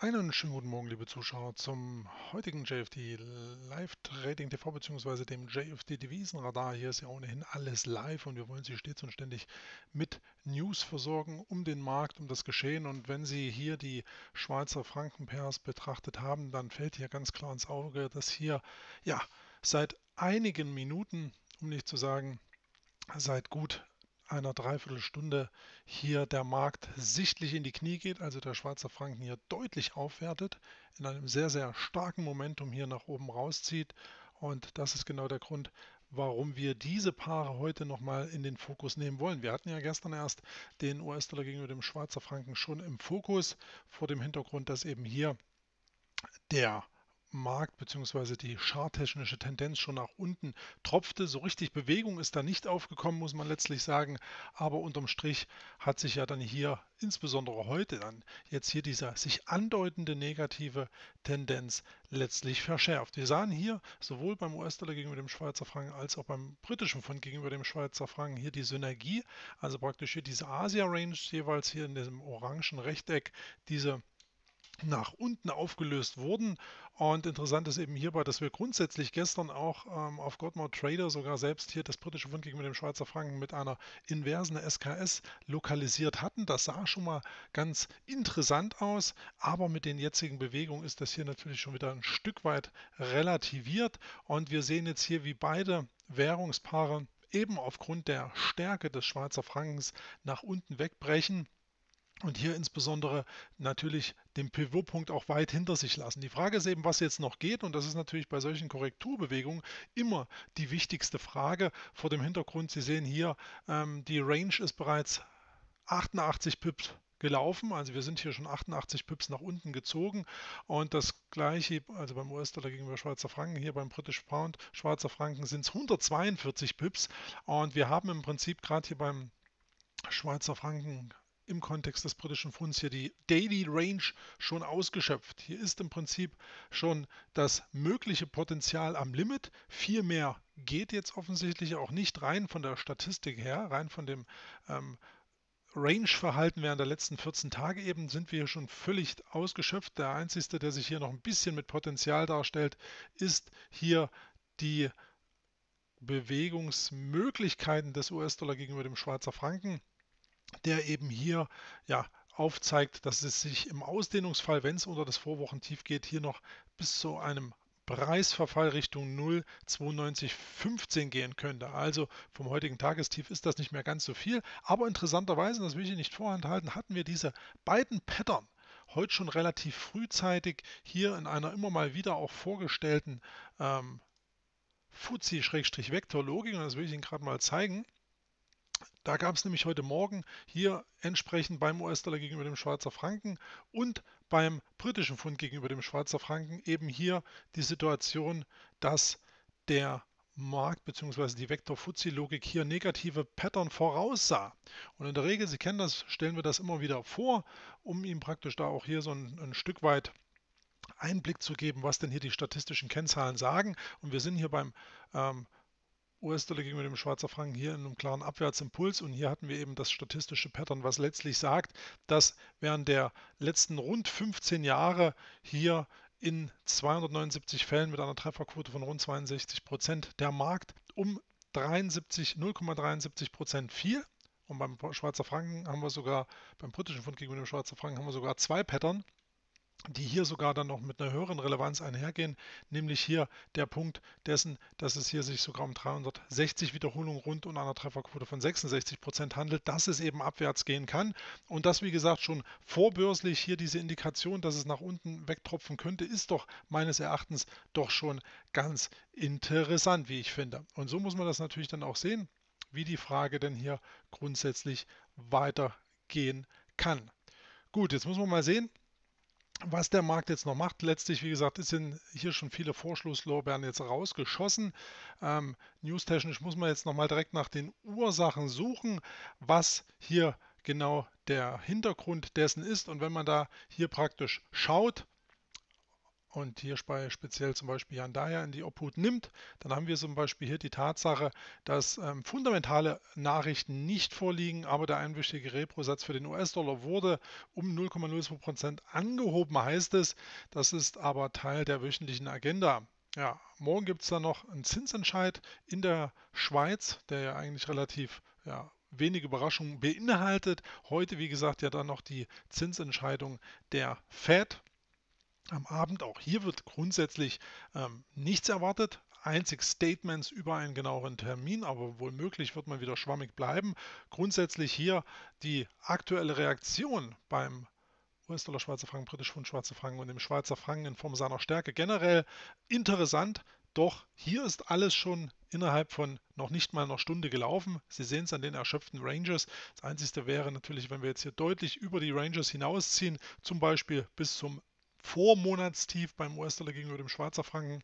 Einen schönen guten Morgen, liebe Zuschauer, zum heutigen JFD Live Trading TV bzw. dem JFD Devisenradar. Hier ist ja ohnehin alles live und wir wollen Sie stets und ständig mit News versorgen um den Markt, um das Geschehen. Und wenn Sie hier die Schweizer Frankenpairs betrachtet haben, dann fällt hier ganz klar ins Auge, dass hier ja seit einigen Minuten, um nicht zu sagen seit gut einer Dreiviertelstunde hier der Markt sichtlich in die Knie geht, also der Schweizer Franken hier deutlich aufwertet, in einem sehr, sehr starken Momentum hier nach oben rauszieht. Und das ist genau der Grund, warum wir diese Paare heute nochmal in den Fokus nehmen wollen. Wir hatten ja gestern erst den US-Dollar gegenüber dem Schweizer Franken schon im Fokus, vor dem Hintergrund, dass eben hier der Markt bzw. die charttechnische Tendenz schon nach unten tropfte. So richtig Bewegung ist da nicht aufgekommen, muss man letztlich sagen. Aber unterm Strich hat sich ja dann hier, insbesondere heute dann, jetzt hier dieser sich andeutende negative Tendenz letztlich verschärft. Wir sahen hier sowohl beim US-Dollar gegenüber dem Schweizer Franken als auch beim britischen Pfund gegenüber dem Schweizer Franken hier die Synergie, also praktisch hier diese Asia-Range jeweils hier in diesem orangen Rechteck, diese nach unten aufgelöst wurden. Und interessant ist eben hierbei, dass wir grundsätzlich gestern auch ähm, auf Godmode Trader sogar selbst hier das britische Pfund gegenüber dem Schweizer Franken mit einer inversen SKS lokalisiert hatten. Das sah schon mal ganz interessant aus, aber mit den jetzigen Bewegungen ist das hier natürlich schon wieder ein Stück weit relativiert. Und wir sehen jetzt hier, wie beide Währungspaare eben aufgrund der Stärke des Schweizer Frankens nach unten wegbrechen und hier insbesondere natürlich den Pivotpunkt auch weit hinter sich lassen. Die Frage ist eben, was jetzt noch geht und das ist natürlich bei solchen Korrekturbewegungen immer die wichtigste Frage vor dem Hintergrund. Sie sehen hier, ähm, die Range ist bereits 88 Pips gelaufen. Also wir sind hier schon 88 Pips nach unten gezogen und das gleiche, also beim US-Dollar gegenüber Schweizer Franken, hier beim British Pound, Schweizer Franken sind es 142 Pips und wir haben im Prinzip gerade hier beim Schweizer Franken im Kontext des britischen Pfunds hier die Daily Range schon ausgeschöpft. Hier ist im Prinzip schon das mögliche Potenzial am Limit. Viel mehr geht jetzt offensichtlich auch nicht rein von der Statistik her, rein von dem ähm, Range-Verhalten während der letzten 14 Tage eben sind wir hier schon völlig ausgeschöpft. Der einzige, der sich hier noch ein bisschen mit Potenzial darstellt, ist hier die Bewegungsmöglichkeiten des US-Dollar gegenüber dem Schweizer Franken der eben hier ja, aufzeigt, dass es sich im Ausdehnungsfall, wenn es unter das Vorwochentief geht, hier noch bis zu einem Preisverfall Richtung 0,9215 gehen könnte. Also vom heutigen Tagestief ist das nicht mehr ganz so viel. Aber interessanterweise, das will ich nicht vorenthalten, hatten wir diese beiden Pattern heute schon relativ frühzeitig hier in einer immer mal wieder auch vorgestellten ähm, Fuzzi-Vektorlogik. Und das will ich Ihnen gerade mal zeigen. Da gab es nämlich heute Morgen hier entsprechend beim US-Dollar gegenüber dem Schweizer Franken und beim britischen Pfund gegenüber dem Schweizer Franken eben hier die Situation, dass der Markt bzw. die Vektor-Fuzzi-Logik hier negative Pattern voraussah. Und in der Regel, Sie kennen das, stellen wir das immer wieder vor, um Ihnen praktisch da auch hier so ein, ein Stück weit Einblick zu geben, was denn hier die statistischen Kennzahlen sagen. Und wir sind hier beim ähm, US-Dollar gegenüber dem Schweizer Franken hier in einem klaren Abwärtsimpuls und hier hatten wir eben das statistische Pattern, was letztlich sagt, dass während der letzten rund 15 Jahre hier in 279 Fällen mit einer Trefferquote von rund 62 Prozent der Markt um 0,73 Prozent fiel. Und beim Schweizer Franken haben wir sogar, beim britischen Pfund gegenüber dem Schweizer Franken haben wir sogar zwei Pattern, die hier sogar dann noch mit einer höheren Relevanz einhergehen, nämlich hier der Punkt dessen, dass es hier sich sogar um 360 Wiederholungen rund und einer Trefferquote von 66 Prozent handelt, dass es eben abwärts gehen kann und das wie gesagt schon vorbörslich hier diese Indikation, dass es nach unten wegtropfen könnte, ist doch meines Erachtens doch schon ganz interessant, wie ich finde. Und so muss man das natürlich dann auch sehen, wie die Frage denn hier grundsätzlich weitergehen kann. Gut, jetzt muss man mal sehen, was der Markt jetzt noch macht, letztlich, wie gesagt, sind hier schon viele Vorschlusslorbeeren jetzt rausgeschossen. Ähm, newstechnisch muss man jetzt nochmal direkt nach den Ursachen suchen, was hier genau der Hintergrund dessen ist. Und wenn man da hier praktisch schaut, und hier speziell zum Beispiel Jan Dyer in die Obhut nimmt, dann haben wir zum Beispiel hier die Tatsache, dass ähm, fundamentale Nachrichten nicht vorliegen, aber der einwöchige Repro-Satz für den US-Dollar wurde um 0,02% angehoben, heißt es. Das ist aber Teil der wöchentlichen Agenda. Ja, morgen gibt es dann noch einen Zinsentscheid in der Schweiz, der ja eigentlich relativ ja, wenig Überraschungen beinhaltet. Heute, wie gesagt, ja dann noch die Zinsentscheidung der Fed am Abend. Auch hier wird grundsätzlich ähm, nichts erwartet. Einzig Statements über einen genaueren Termin, aber womöglich wird man wieder schwammig bleiben. Grundsätzlich hier die aktuelle Reaktion beim US-Dollar, Schweizer Franken, Britisch Pfund, Schweizer Franken und dem Schweizer Franken in Form seiner Stärke generell interessant. Doch hier ist alles schon innerhalb von noch nicht mal einer Stunde gelaufen. Sie sehen es an den erschöpften Ranges. Das Einzige wäre natürlich, wenn wir jetzt hier deutlich über die Ranges hinausziehen, zum Beispiel bis zum Vormonatstief beim US-Dollar gegenüber dem Schweizer Franken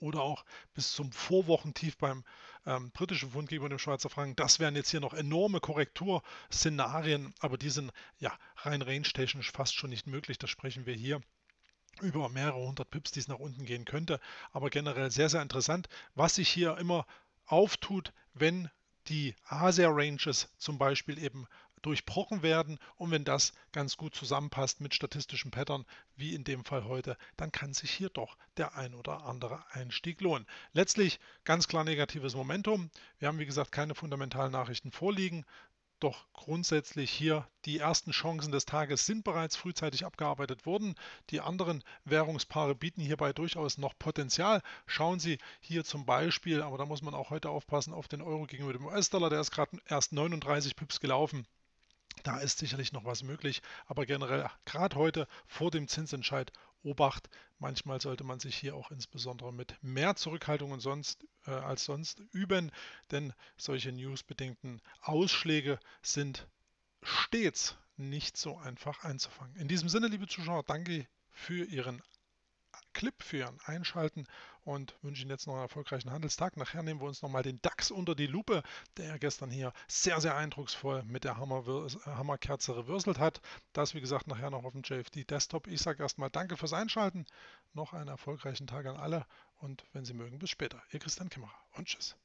oder auch bis zum Vorwochentief beim ähm, britischen Pfund gegenüber dem Schweizer Franken. Das wären jetzt hier noch enorme Korrekturszenarien, aber die sind ja rein range-technisch fast schon nicht möglich. Das sprechen wir hier über mehrere hundert Pips, die es nach unten gehen könnte. Aber generell sehr, sehr interessant, was sich hier immer auftut, wenn die Asia-Ranges zum Beispiel eben durchbrochen werden. Und wenn das ganz gut zusammenpasst mit statistischen Pattern, wie in dem Fall heute, dann kann sich hier doch der ein oder andere Einstieg lohnen. Letztlich ganz klar negatives Momentum. Wir haben, wie gesagt, keine fundamentalen Nachrichten vorliegen. Doch grundsätzlich hier die ersten Chancen des Tages sind bereits frühzeitig abgearbeitet worden. Die anderen Währungspaare bieten hierbei durchaus noch Potenzial. Schauen Sie hier zum Beispiel, aber da muss man auch heute aufpassen, auf den Euro gegenüber dem US-Dollar. Der ist gerade erst 39 Pips gelaufen. Da ist sicherlich noch was möglich, aber generell gerade heute vor dem Zinsentscheid Obacht. Manchmal sollte man sich hier auch insbesondere mit mehr Zurückhaltung sonst, äh, als sonst üben, denn solche newsbedingten Ausschläge sind stets nicht so einfach einzufangen. In diesem Sinne, liebe Zuschauer, danke für Ihren Clip für Ihren Einschalten und wünsche Ihnen jetzt noch einen erfolgreichen Handelstag. Nachher nehmen wir uns nochmal den DAX unter die Lupe, der ja gestern hier sehr, sehr eindrucksvoll mit der Hammer, Hammerkerze reverselt hat. Das, wie gesagt, nachher noch auf dem JFD Desktop. Ich sage erstmal Danke fürs Einschalten. Noch einen erfolgreichen Tag an alle und wenn Sie mögen, bis später. Ihr Christian Kimmerer und Tschüss.